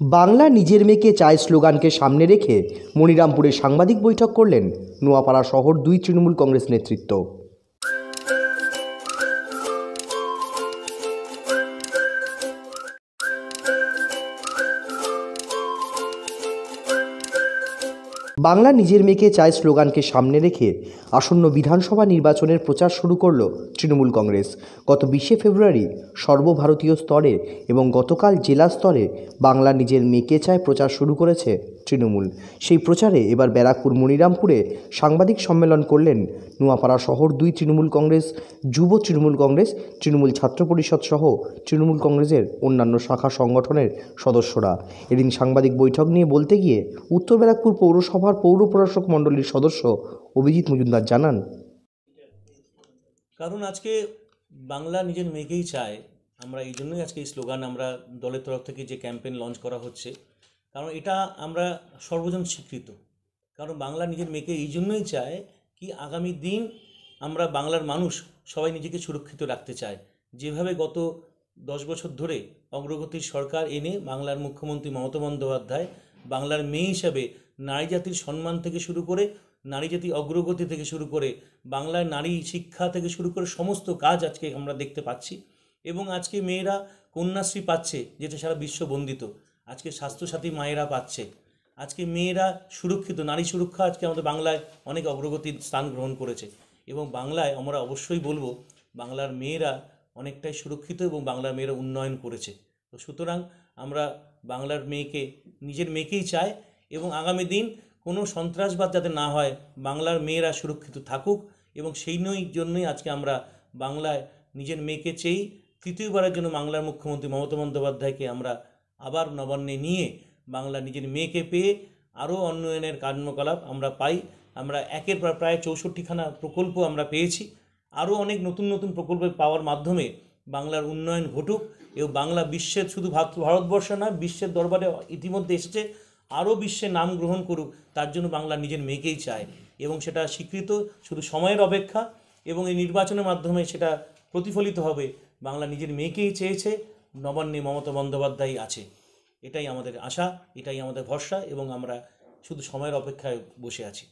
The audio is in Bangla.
বাংলা নিজের মেয়েকে চায় স্লোগানকে সামনে রেখে। মনিরামপুরে সাংবাদিক বৈঠক করলেন নোয়াপাড়া শহর দুই তৃণমূল কংগ্রেস নেতৃত্ব। বাংলা নিজের মেয়েকে চায় স্লোগানকে সামনে রেখে আসন্ন বিধানসভা নির্বাচনের প্রচার শুরু করল তৃণমূল কংগ্রেস। গত বিশে ফেব্রুয়ারি সর্বভারতীয় স্তরে এবং গতকাল জেলা স্তরে বাংলা নিজের মেয়েকে চায় প্রচার শুরু করেছে তৃণমূল। সেই প্রচারে এবার ব্যারাকপুর, মনিরামপুরে সাংবাদিক সম্মেলন করলেন নোয়াপাড়া শহর দুই তৃণমূল কংগ্রেস, যুব তৃণমূল কংগ্রেস, তৃণমূল ছাত্র পরিষদ সহ তৃণমূল কংগ্রেসের অন্যান্য শাখা সংগঠনের সদস্যরা। এদিন সাংবাদিক বৈঠক নিয়ে বলতে গিয়ে উত্তর ব্যারাকপুর পৌরসভার পৌর প্রশাসক মণ্ডলীর সদস্য অভিজিৎ মজুমদার জানান, কারণ আজকে বাংলা নিজের মেয়েকেই চায়। আমরা এই জন্যই আজকে এই স্লোগান আমরা দলের তরফ থেকে যে ক্যাম্পেইন লঞ্চ করা হচ্ছে কারণ এটা আমরা সর্বজন স্বীকৃত। কারণ বাংলা নিজের মেয়েকে এই জন্যই চায় কি আগামী দিন আমরা বাংলার মানুষ সবাই নিজেকে সুরক্ষিত রাখতে চায় যেভাবে গত দশ বছর ধরে অগ্রগতির সরকার এনে বাংলার মুখ্যমন্ত্রী মমতা বন্দ্যোপাধ্যায় বাংলার মেয়ে হিসাবে নারী জাতির সম্মান থেকে শুরু করে, নারী জাতি অগ্রগতি থেকে শুরু করে, বাংলার নারী শিক্ষা থেকে শুরু করে সমস্ত কাজ আজকে আমরা দেখতে পাচ্ছি। এবং আজকে মেয়েরা কন্যাশ্রী পাচ্ছে, যেটা সারা বিশ্ব বন্দিত। আজকে স্বাস্থ্যসাথী মায়েরা পাচ্ছে। আজকে মেয়েরা সুরক্ষিত, নারী সুরক্ষা আজকে আমাদের বাংলায় অনেক অগ্রগতির স্থান গ্রহণ করেছে। এবং বাংলায় আমরা অবশ্যই বলব, বাংলার মেয়েরা অনেকটাই সুরক্ষিত এবং বাংলার মেয়েরা উন্নয়ন করেছে। তো সুতরাং আমরা বাংলার মেয়েকে, নিজের মেয়েকেই চাই এবং আগামী দিন কোনো সন্ত্রাসবাদ যাতে না হয়, বাংলার মেয়েরা সুরক্ষিত থাকুক এবং সেই নই জন্যই আজকে আমরা বাংলায় নিজের মেয়েকে চেয়েই তৃতীয়বারের জন্য বাংলার মুখ্যমন্ত্রী মমতা বন্দ্যোপাধ্যায়কে আমরা আবার নবান্নে নিয়ে বাংলা নিজের মেয়েকে পেয়ে আরও উন্নয়নের কর্মকলাপ আমরা পাই। আমরা একের পর প্রায় চৌষট্টিখানা প্রকল্প আমরা পেয়েছি। আরও অনেক নতুন নতুন প্রকল্প পাওয়ার মাধ্যমে বাংলার উন্নয়ন ঘটুক এবং বাংলা বিশ্বের শুধু ভারত- ভারতবর্ষ নয় বিশ্বের দরবারে ইতিমধ্যে এসেছে। আরও বিশ্বে নাম গ্রহণ করুক, তার জন্য বাংলা নিজের মেয়েকেই চায় এবং সেটা স্বীকৃত শুধু সময়ের অপেক্ষা এবং এই নির্বাচনের মাধ্যমে সেটা প্রতিফলিত হবে। বাংলা নিজের মেয়েকেই চেয়েছে। নবান্নে মমতা বন্দ্যোপাধ্যায় আছে। এটাই আমাদের আশা, এটাই আমাদের ভরসা এবং আমরা শুধু সময়ের অপেক্ষায় বসে আছি।